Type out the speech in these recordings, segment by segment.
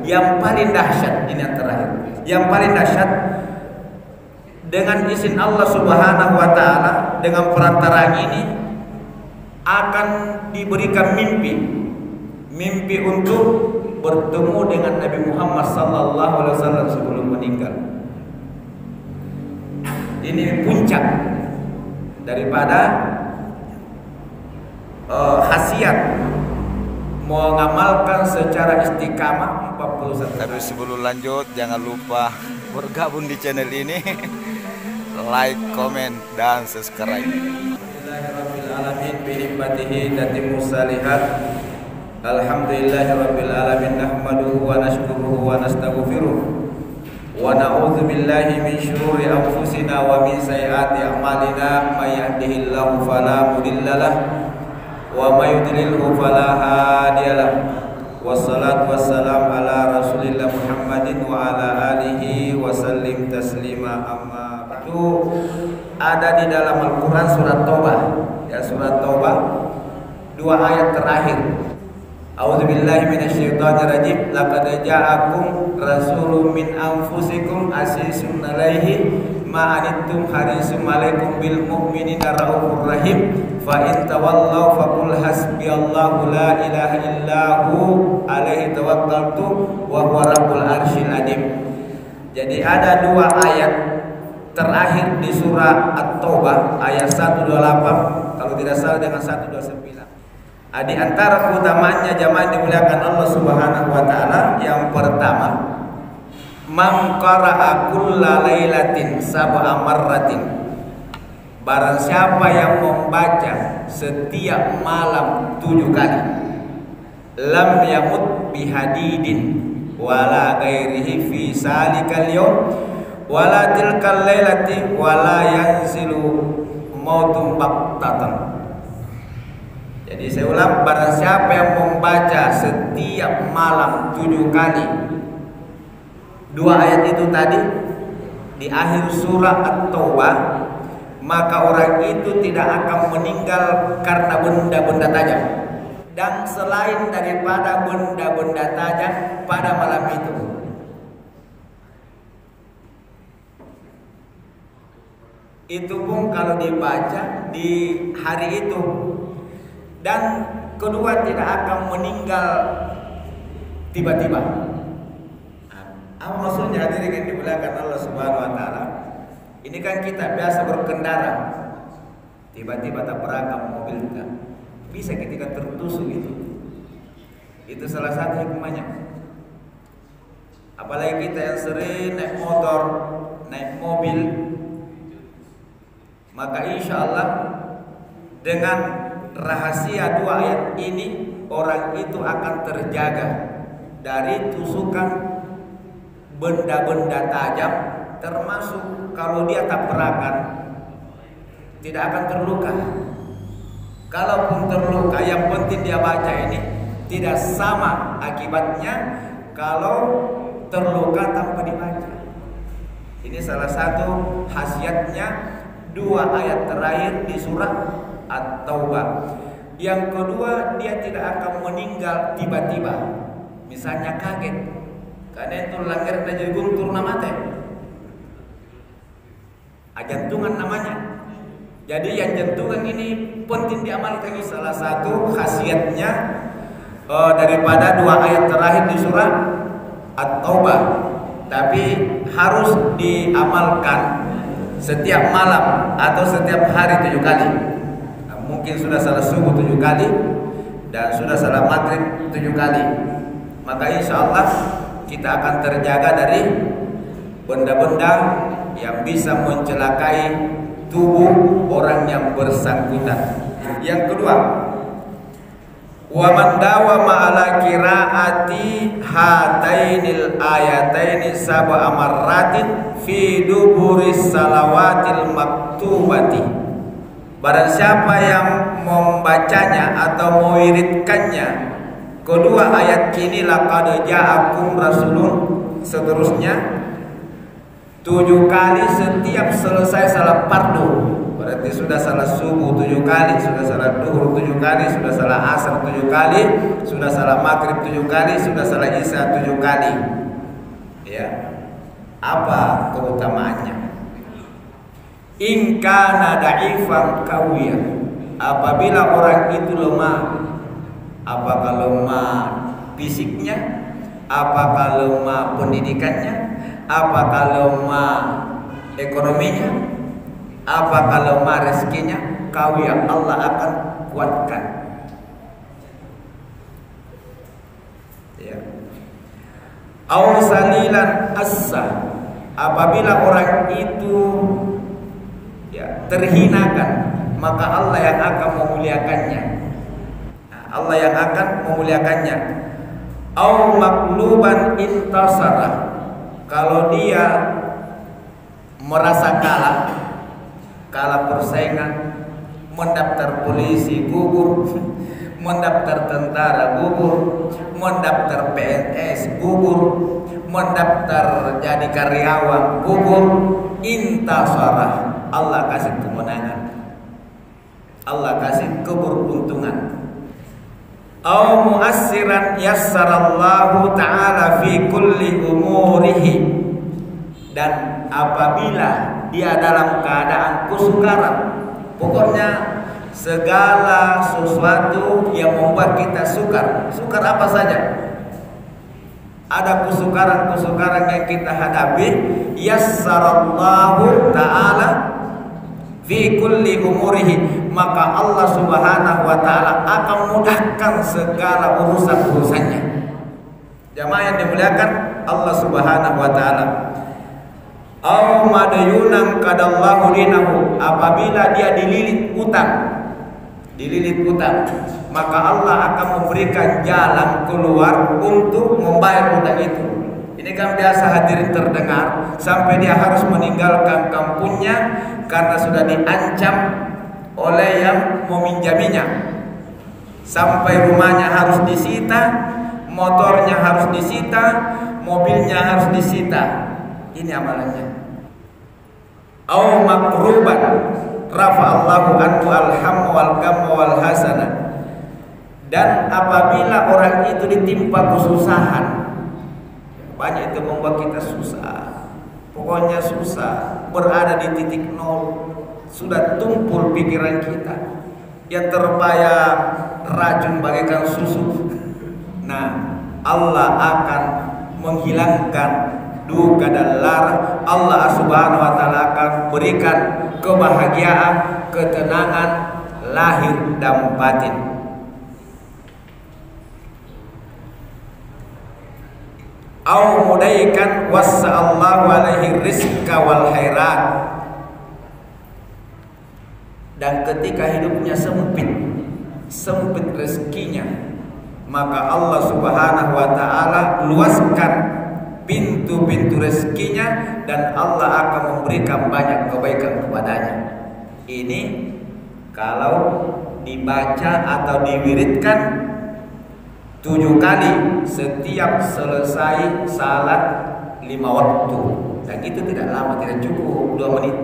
Yang paling dahsyat ini yang terakhir. Yang paling dahsyat dengan izin Allah Subhanahu wa taala dengan perantara ini akan diberikan mimpi. Mimpi untuk bertemu dengan Nabi Muhammad sallallahu alaihi wasallam sebelum meninggal. Ini puncak daripada uh, khasiat mengamalkan secara istiqamah 41 Tapi sebelum lanjut jangan lupa bergabung di channel ini. Like, comment, dan subscribe. Salihat. Alhamdulillahirrabbilalamin Nahmaduhu wa nashkuruhu wa nastaghfiruh. Wa na'udhu billahi min syururi anfusina wa min sayyati a'malina. May yahdihillahu fala mudillalah ومن يضلله فلا هادي له والصلاة والسلام على رسول الله محمد وعلى آله وسلم تسليما أما itu ada di dalam Al-Quran surat Taubah ya surat Taubah dua ayat terakhir A'udzu billahi minasyaitonir rajim laqad ja'akum rasulun min anfusikum asisun 'alaihi ma anittum harisun 'alaikum bil mu'minina raufur rahim. Fa in tawallaw faqul hasbiyallahu la ilaha illahu alaihi tawakkaltu wa huwa rabbul arsyil azim jadi ada dua ayat terakhir di surah At-Taubah ayat 128 kalau tidak salah dengan 129 di antara keutamaannya jamaah dimuliakan Allah Subhanahu wa taala yang pertama man qara'a kulla lailatin sab'a marratin. Barang siapa yang membaca setiap malam tujuh kali lam yamut bihadidin wala ghairihi fi salikal yawm wala tilkal lailati wala yanzilu mautum baktatan jadi saya ulang barang siapa yang membaca setiap malam tujuh kali dua ayat itu tadi di akhir surah At-Taubah maka orang itu tidak akan meninggal karena benda-benda tajam. Dan selain daripada benda-benda tajam pada malam itu. Itu pun kalau dibaca di hari itu. Dan kedua tidak akan meninggal tiba-tiba. Apa maksudnya hadirin yang dimuliakan Allah Subhanahu wa taala? Ini kan kita biasa berkendara. Tiba-tiba tak perangkap mobil kita. Bisa ketika tertusuk itu. Itu salah satu hikmahnya. Apalagi kita yang sering naik motor, naik mobil, maka insya Allah dengan rahasia dua ayat ini orang itu akan terjaga dari tusukan benda-benda tajam termasuk kalau dia tak perakan tidak akan terluka kalaupun terluka yang penting dia baca ini tidak sama akibatnya kalau terluka tanpa dibaca ini salah satu khasiatnya dua ayat terakhir di surah At-Taubah. Yang kedua, dia tidak akan meninggal tiba-tiba. Misalnya kaget. Karena itu langgar dan jadi guntur namanya. Jantungan namanya. Jadi yang jantungan ini penting diamalkan ini salah satu khasiatnya uh, daripada dua ayat terakhir di surah At-Taubah. Tapi harus diamalkan setiap malam atau setiap hari tujuh kali mungkin sudah salah subuh tujuh kali dan sudah salah maghrib tujuh kali maka insya Allah kita akan terjaga dari benda-benda yang bisa mencelakai tubuh orang yang bersangkutan. Yang kedua wa man dawama ala qiraati hatainil ayataini sab'a marratin fi duburis salawatil maktubati. Barang siapa yang membacanya atau mewiridkannya kedua ayat kini laqad ja'akum rasulun seterusnya tujuh kali setiap selesai salat fardu berarti sudah salah subuh tujuh kali, sudah salah duhur tujuh kali, sudah salah asar tujuh kali, sudah salah maghrib tujuh kali, sudah salah isya tujuh kali. Ya, apa keutamaannya? Ingkana da'ifan kawiyah Apabila orang itu lemah Apakah lemah fisiknya? Apakah lemah pendidikannya? Apakah lemah ekonominya? Apakah lemah rezekinya? Kawiyah Allah akan kuatkan. Ya. Au salilan assa. Apabila orang itu ya terhinakan maka Allah yang akan memuliakannya Allah yang akan memuliakannya. Au makluban intasara kalau dia merasa kalah kalah persaingan mendaftar polisi gugur mendaftar tentara gugur mendaftar PNS gugur mendaftar jadi karyawan gugur intasara. Allah kasih kemenangan. Allah kasih keberuntungan Au muassiran yassarallahu ta'ala fi kulli umurihi. Dan apabila dia dalam keadaan kesukaran pokoknya segala sesuatu yang membuat kita sukar. Sukar apa saja? Ada kesukaran-kesukaran yang kita hadapi yassarallahu ta'ala fi kulli umurihi maka Allah Subhanahu wa taala akan mudahkan segala urusan-urusannya. Jamaah yang dimuliakan Allah Subhanahu wa taala. Au madayunan kadallahu dinahu apabila dia dililit utang dililit utang maka Allah akan memberikan jalan keluar untuk membayar utang itu ini kan biasa hadirin terdengar sampai dia harus meninggalkan kampungnya karena sudah diancam oleh yang meminjaminya. Sampai rumahnya harus disita, motornya harus disita, mobilnya harus disita. Ini amalannya. Au makruban rafa Allahu anhu alham wal gam wal hasana. Dan apabila orang itu ditimpa kesusahan, banyak itu membuat kita susah. Pokoknya susah, berada di titik nol. Sudah tumpul pikiran kita. Yang terbayang racun bagaikan susu. Nah, Allah akan menghilangkan duka dan lara. Allah Subhanahu wa taala akan berikan kebahagiaan, ketenangan lahir dan batin. au mudaikan alaihi rizqa wal khairat dan ketika hidupnya sempit sempit rezekinya maka Allah Subhanahu wa taala luaskan pintu-pintu rezekinya dan Allah akan memberikan banyak kebaikan kepadanya. Ini kalau dibaca atau diwiridkan tujuh kali setiap selesai salat lima waktu. Dan itu tidak lama tidak cukup dua menit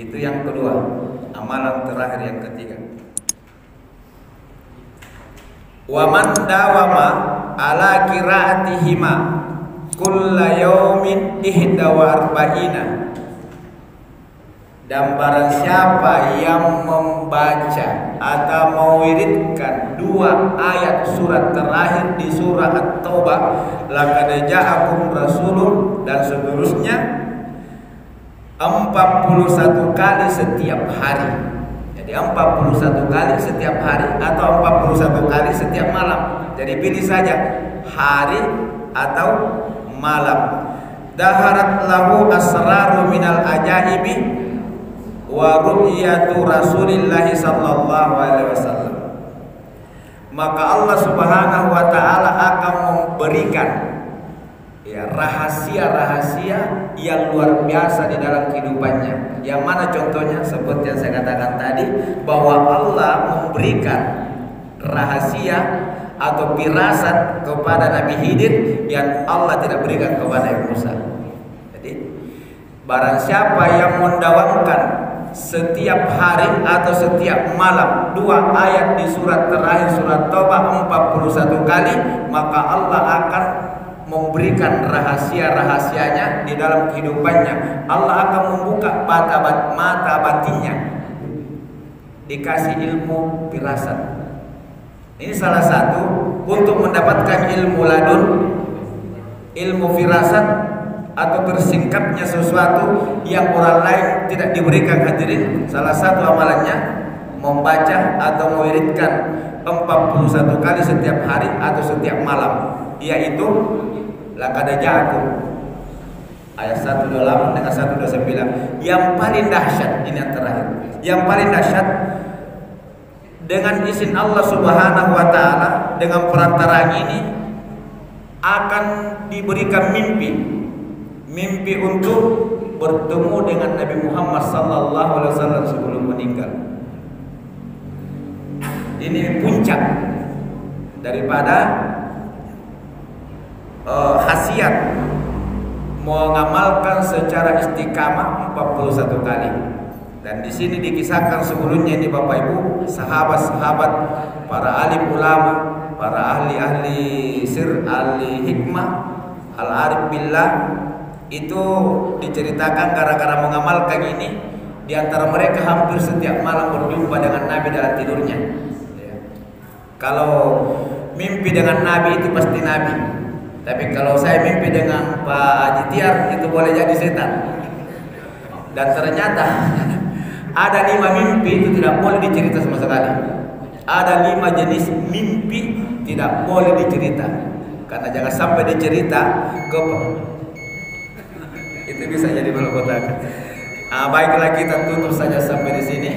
itu yang kedua. Amalan terakhir yang ketiga. Waman dawama ala kiraatihima kulla yaumin ihda wa arba'ina. Dan barang siapa yang membaca atau mewiridkan dua ayat surat terakhir di surah At-Taubah laqad ja'akum rasulun dan seterusnya 41 kali setiap hari. Jadi 41 kali setiap hari atau 41 kali setiap malam. Jadi pilih saja hari atau malam. Daharat lahu asraru minal ajaibi wa ru'yatu Rasulillah sallallahu alaihi wasallam maka Allah Subhanahu wa taala akan memberikan ya rahasia-rahasia yang luar biasa di dalam kehidupannya. Yang mana contohnya seperti yang saya katakan tadi bahwa Allah memberikan rahasia atau firasat kepada Nabi Hidir yang Allah tidak berikan kepada Musa. Jadi Barang siapa yang mendawamkan setiap hari atau setiap malam dua ayat di surat terakhir surat Taubah 41 kali maka Allah akan memberikan rahasia-rahasianya di dalam kehidupannya. Allah akan membuka mata, mata batinnya dikasih ilmu firasat. Ini salah satu untuk mendapatkan ilmu ladun ilmu firasat atau tersingkapnya sesuatu yang orang lain tidak diberikan hadirin. Salah satu amalannya membaca atau mewiridkan 41 kali setiap hari atau setiap malam yaitu laqad ja'akum. Ayat 128 dengan 129 yang paling dahsyat ini yang terakhir. Yang paling dahsyat dengan izin Allah Subhanahu wa taala dengan perantaraan ini akan diberikan mimpi. Mimpi untuk bertemu dengan Nabi Muhammad sallallahu alaihi wasallam sebelum meninggal. Ini puncak daripada uh, khasiat mengamalkan secara istiqamah 41 kali. Dan di sini dikisahkan sebelumnya ini Bapak Ibu, sahabat-sahabat, para alim ulama, para ahli-ahli sir, ahli hikmah, al-arif billah itu diceritakan gara-gara mengamalkan ini di antara mereka hampir setiap malam berjumpa dengan Nabi dalam tidurnya. Ya. Kalau mimpi dengan Nabi itu pasti Nabi. Tapi kalau saya mimpi dengan Pak Haji itu boleh jadi setan. Dan ternyata ada lima mimpi itu tidak boleh dicerita sama sekali. Ada lima jenis mimpi tidak boleh dicerita. Karena jangan sampai dicerita ke itu bisa jadi malapetaka. Ah, baiklah kita tutup saja sampai di sini.